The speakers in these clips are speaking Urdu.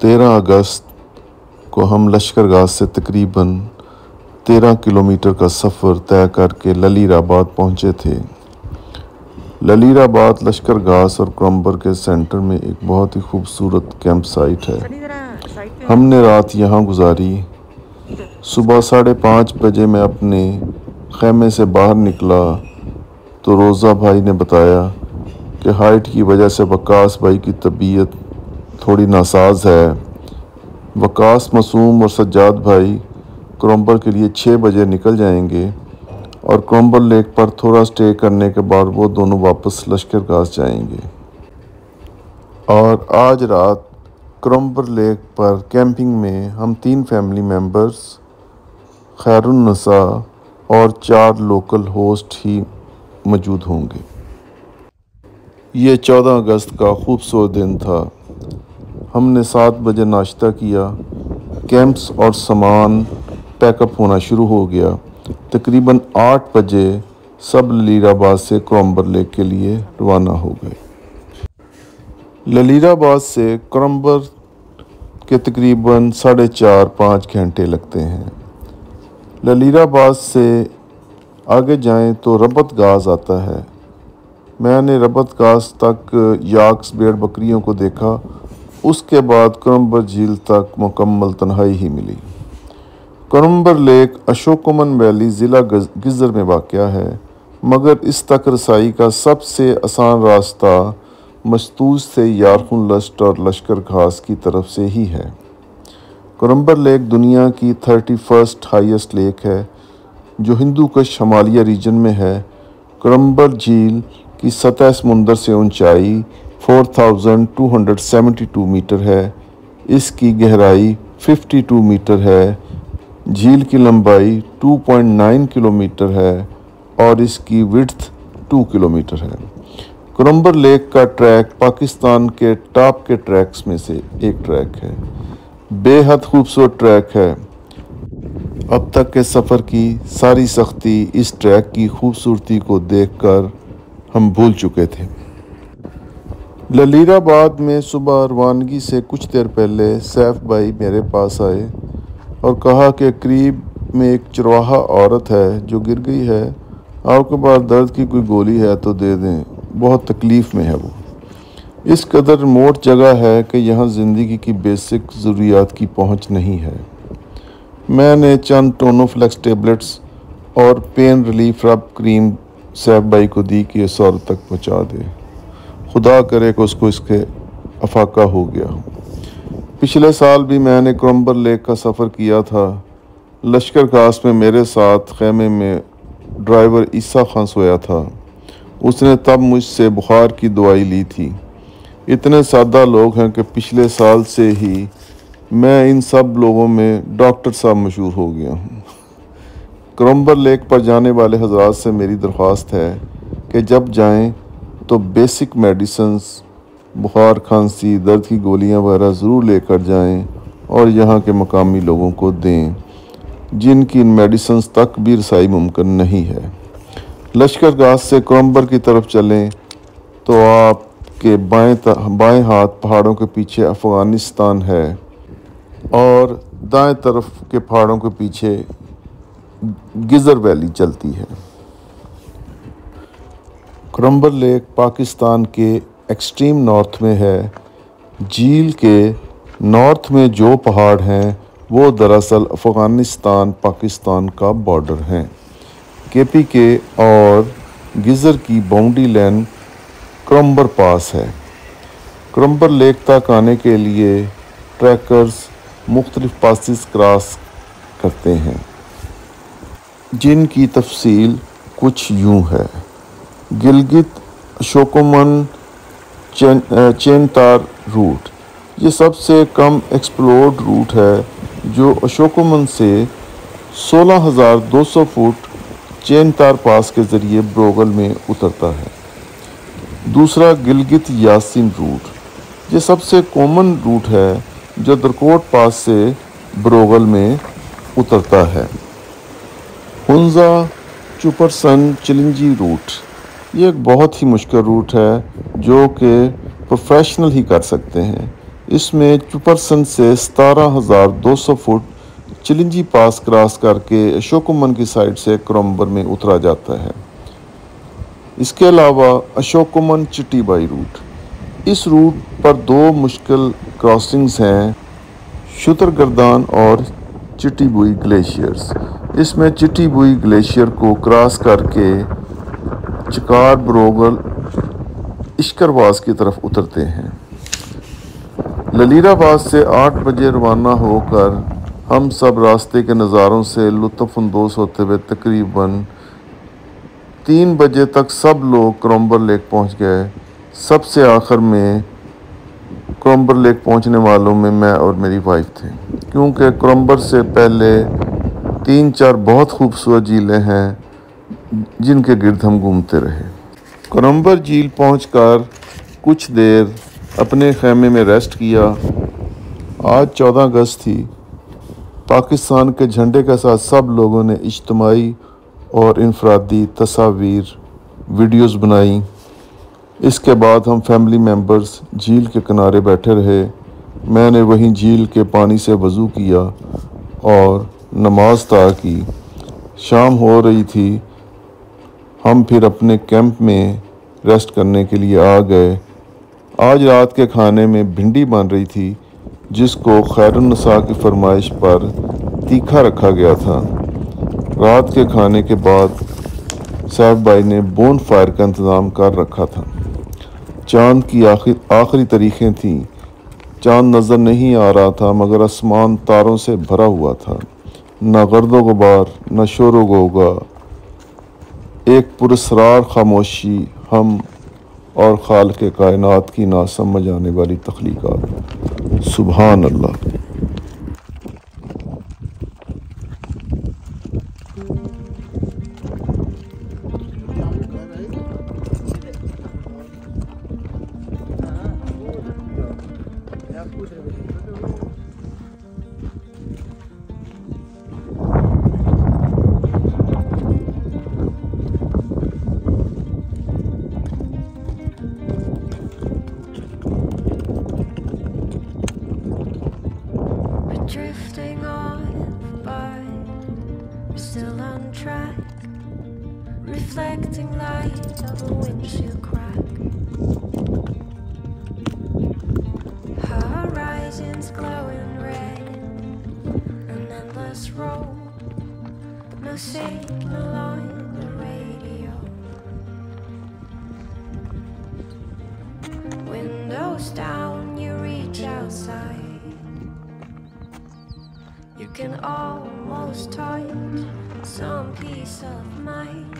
تیرہ اگست کو ہم لشکر گاہ سے تقریباً تیرہ کلومیٹر کا سفر طے کر کے للیر آباد پہنچے تھے۔ للیر آباد لشکر گاس اور کرمبر کے سینٹر میں ایک بہت ہی خوبصورت کیمپ سائٹ ہے۔ ہم نے رات یہاں گزاری۔ صبح ساڑھے پانچ بجے میں اپنے خیمے سے باہر نکلا تو روزہ بھائی نے بتایا کہ ہائٹ کی وجہ سے وکاس بھائی کی طبیعت تھوڑی ناساز ہے۔ وکاس معصوم اور سجاد بھائی کرومبر کے لیے چھ بجے نکل جائیں گے اور کرومبر لیک پر تھوڑا سٹے کرنے کے بعد وہ دونوں واپس لشکر گاس جائیں گے۔ اور آج رات کرومبر لیک پر کیمپنگ میں ہم تین فیملی ممبرز خیر النساء اور چار لوکل ہوسٹ ہی موجود ہوں گے۔ یہ چودہ اگست کا خوبصورت دن تھا۔ ہم نے سات بجے ناشتہ کیا۔ کیمپس اور سامان پیک اپ ہونا شروع ہو گیا۔ تقریباً آٹھ بجے سب للیر آباد سے کرمبر لیک کے لیے روانہ ہو گئے۔ للیر آباد سے کرمبر کے تقریباً ساڑھے چار پانچ گھنٹے لگتے ہیں۔ للیر آباد سے آگے جائیں تو ربط گاز آتا ہے۔ میں نے ربط گاز تک یاکس بیڑ بکریوں کو دیکھا۔ اس کے بعد کرمبر جھیل تک مکمل تنہائی ہی ملی۔ کرمبر لیک اشوکمن ویلی ضلع گزر میں واقع ہے، مگر اس تک رسائی کا سب سے آسان راستہ مستوز سے یارخن لسٹ اور لشکر گھاس کی طرف سے ہی ہے۔ کرمبر لیک دنیا کی تھرٹی فرسٹ ہائیسٹ لیک ہے، جو ہندو کا شمالیہ ریجن میں ہے۔ کرمبر جھیل کی سطح سمندر سے اونچائی four thousand two hundred seventy two metre ہے۔ اس کی گہرائی ففٹی ٹو میٹر ہے۔ جھیل کی لمبائی two point nine kilo metre ہے اور اس کی وڈتھ ٹو کلو میٹر ہے۔ کرمبر لیک کا ٹریک پاکستان کے ٹاپ کے ٹریکس میں سے ایک ٹریک ہے۔ بے حد خوبصورت ٹریک ہے۔ اب تک کے سفر کی ساری سختی اس ٹریک کی خوبصورتی کو دیکھ کر ہم بھول چکے تھے۔ للیر آباد میں صبح روانگی سے کچھ دیر پہلے سیف بھائی میرے پاس آئے اور کہا کہ قریب میں ایک چرواہا عورت ہے جو گر گئی ہے۔ آپ کے پاس درد کی کوئی گولی ہے تو دے دیں۔ بہت تکلیف میں ہے وہ۔ اس قدر ریموٹ جگہ ہے کہ یہاں زندگی کی بیسک ضروریات کی پہنچ نہیں ہے۔ میں نے چند ٹونو فلیکس ٹیبلٹس اور پین ریلیف رب کریم سیف بھائی کو دی کہ اس عورت تک پہنچا دے۔ خدا کرے کہ اس کو اس کے افاقہ ہو گیا پچھلے سال بھی میں نے کرمبر لیک کا سفر کیا تھا۔ لشکر کاس میں میرے ساتھ خیمے میں ڈرائیور عیسیٰ خان سویا تھا۔ اس نے تب مجھ سے بخار کی دوائی لی تھی۔ اتنے سادہ لوگ ہیں کہ پچھلے سال سے ہی میں ان سب لوگوں میں ڈاکٹر صاحب مشہور ہو گیا ہوں۔ کرمبر لیک پر جانے والے حضرات سے میری درخواست ہے کہ جب جائیں تو بیسک میڈیسنز بخار، کھانسی، درد کی گولیاں وغیرہ ضرور لے کر جائیں اور یہاں کے مقامی لوگوں کو دیں، جن کی ان میڈیسنز تک بھی رسائی ممکن نہیں ہے۔ لشکر گاس سے کرمبر کی طرف چلیں تو آپ کے بائیں بائیں ہاتھ پہاڑوں کے پیچھے افغانستان ہے اور دائیں طرف کے پہاڑوں کے پیچھے گزر ویلی چلتی ہے۔ کرمبر لیک پاکستان کے ایکسٹریم نارتھ میں ہے۔ جھیل کے نارتھ میں جو پہاڑ ہیں، وہ دراصل افغانستان، پاکستان کا بارڈر ہیں۔ کے پی کے اور گزر کی باؤنڈری لین کرمبر پاس ہے۔ کرمبر لیک تک آنے کے لیے ٹریکرز مختلف پاسز کراس کرتے ہیں۔ جن کی تفصیل کچھ یوں ہے۔ گلگت اشوکمن چین تار روٹ۔ یہ سب سے کم ایکسپلورڈ روٹ ہے، جو اشوکمن سے سولہ ہزار دو سو فٹ چین تار پاس کے ذریعے بروغل میں اترتا ہے۔ دوسرا گلگت یاسین روٹ۔ یہ سب سے کومن روٹ ہے جو درکوٹ پاس سے بروغل میں اترتا ہے۔ ہنزا چپرسن چلنجی روٹ۔ یہ ایک بہت ہی مشکل روٹ ہے جو کہ پروفیشنل ہی کر سکتے ہیں۔ اس میں چپرسن سے ستارہ ہزار دو سو فٹ چلنجی پاس کراس کر کے اشوکمن کی سائڈ سے کرمبر میں اترا جاتا ہے۔ اس کے علاوہ اشوکمن چٹی بائی روٹ اس روٹ پر دو مشکل کراسنگز ہیں، شتر گردان اور چٹی بوئی گلیشیئرز۔ اس میں چٹی بوئی گلیشیئر کو کراس کر کے چکار بروگل اشکرواز کی طرف اترتے ہیں۔ للیر آباد سے آٹھ بجے روانہ ہو کر ہم سب راستے کے نظاروں سے لطف اندوز ہوتے ہوئے تقریباً تین بجے تک سب لوگ کرومبر لیک پہنچ گئے۔ سب سے آخر میں کرومبر لیک پہنچنے والوں میں میں اور میری وائف تھے۔ کیونکہ کرومبر سے پہلے تین چار بہت خوبصورت جھیلیں ہیں۔ جن کے گرد ہم گھومتے رہے۔ کرمبر جھیل پہنچ کر کچھ دیر اپنے خیمے میں ریسٹ کیا۔ آج چودہ اگست تھی۔ پاکستان کے جھنڈے کے ساتھ سب لوگوں نے اجتماعی اور انفرادی تصاویر، ویڈیوز بنائیں اس کے بعد ہم فیملی ممبرز جھیل کے کنارے بیٹھے رہے۔ میں نے وہیں جھیل کے پانی سے وضو کیا اور نماز طا کی۔ شام ہو رہی تھی۔ ہم پھر اپنے کیمپ میں ریسٹ کرنے کے لیے آ گئے۔ آج رات کے کھانے میں بھنڈی بن رہی تھی، جس کو خیر النساء کی فرمائش پر تیکھا رکھا گیا تھا۔ رات کے کھانے کے بعد صاحب بھائی نے بون فائر کا انتظام کر رکھا تھا۔ چاند کی آخر، آخری تاریخیں تھیں۔ چاند نظر نہیں آ رہا تھا، مگر آسمان تاروں سے بھرا ہوا تھا۔ نہ غرد و غبار، نہ شور و گوگا ایک پرسرار خاموشی، ہم اور خالق کائنات کی نا سمجھ آنے والی تخلیقات۔ سبحان اللہ۔ signal on the radio. Windows down, you reach outside. You can almost touch some peace of mind.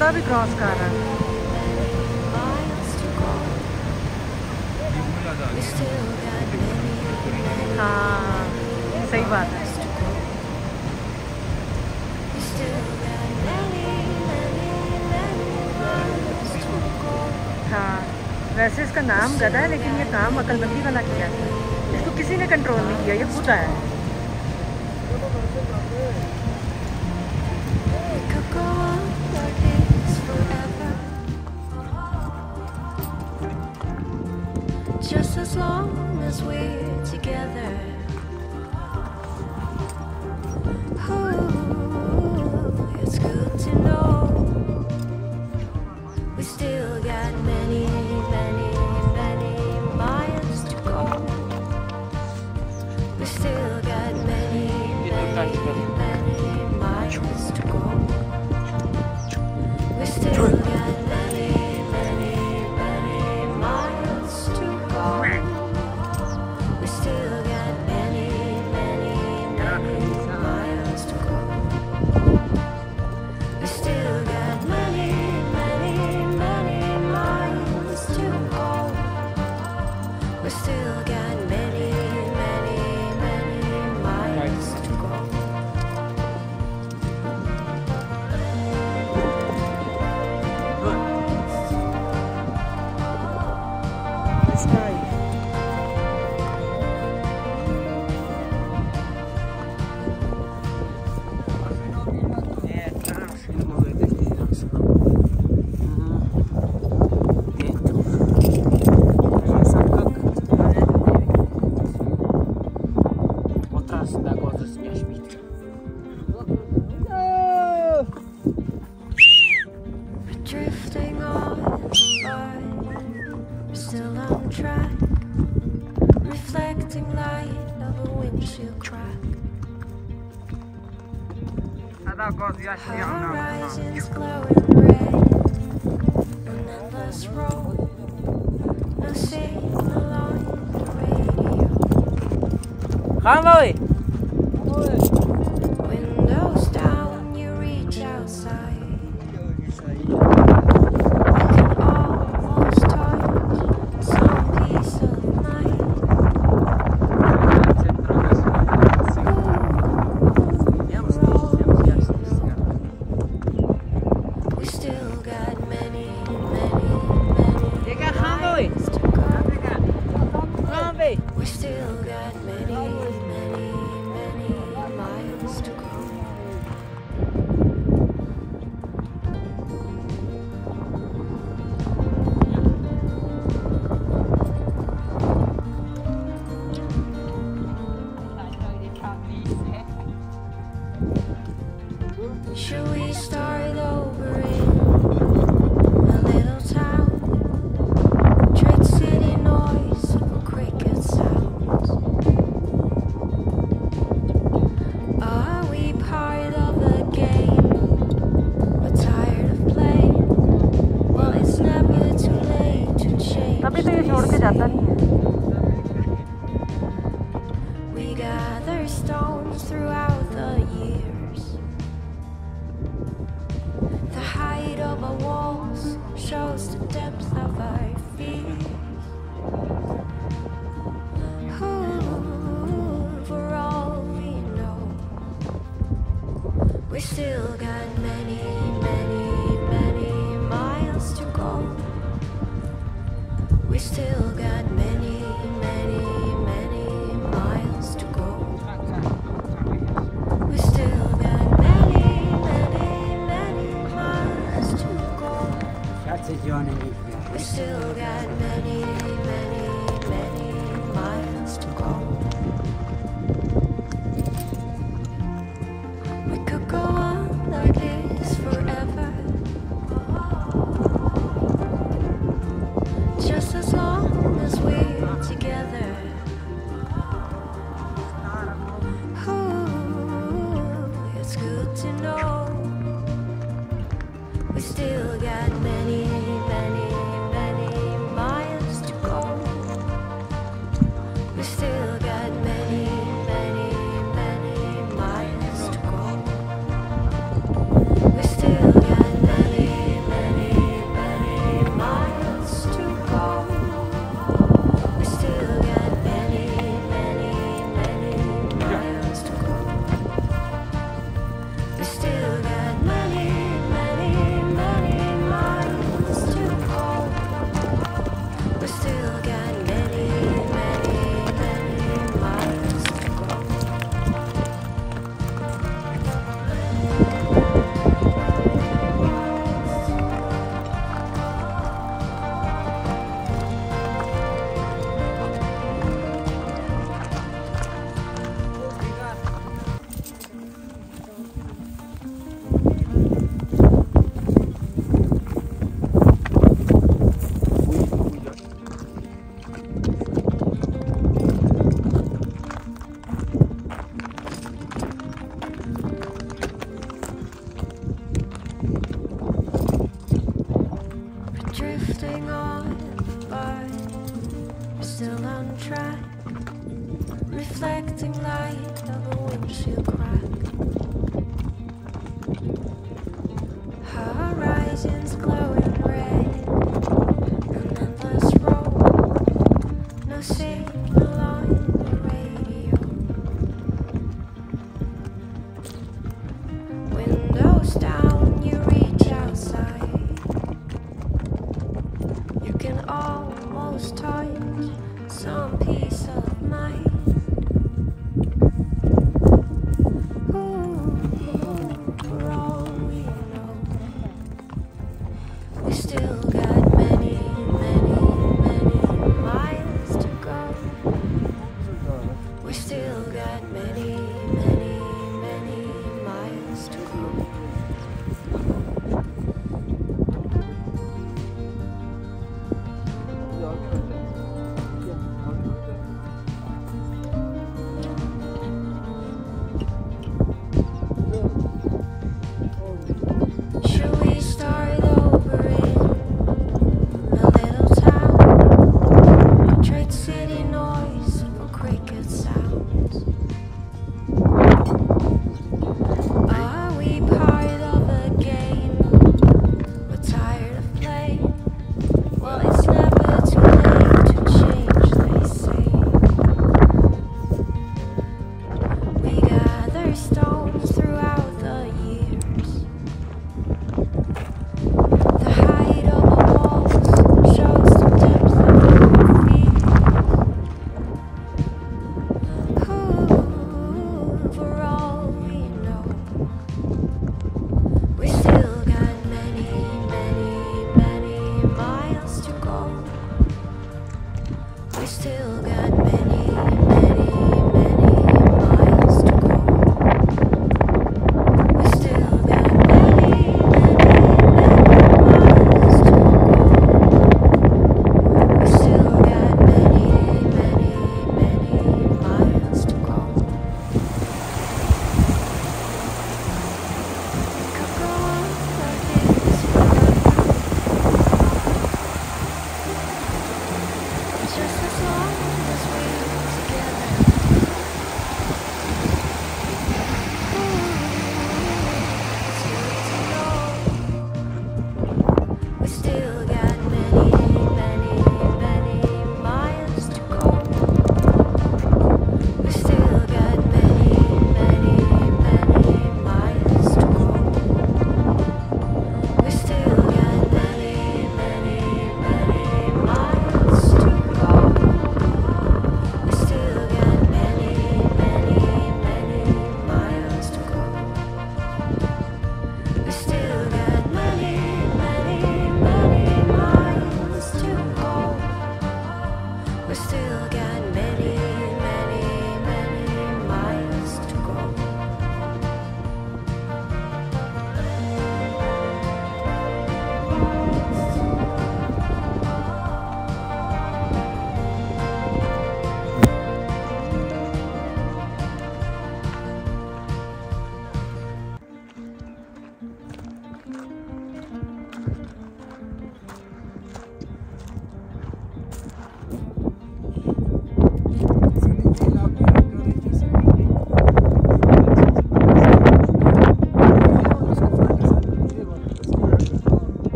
راستہ بھی کراس کر رہا ہے ہاں صحیح بات ہے ویسے اس کا نام گدا ہے لیکن یہ کام عقل مندی والا کیا ہے اس کو کسی نے کنٹرول نہیں کیا یہ خود آیا ہے as long as we're together. Vamos, Bobby.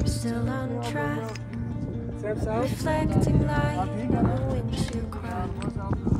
We're still on track. Reflecting light on the windshield crack.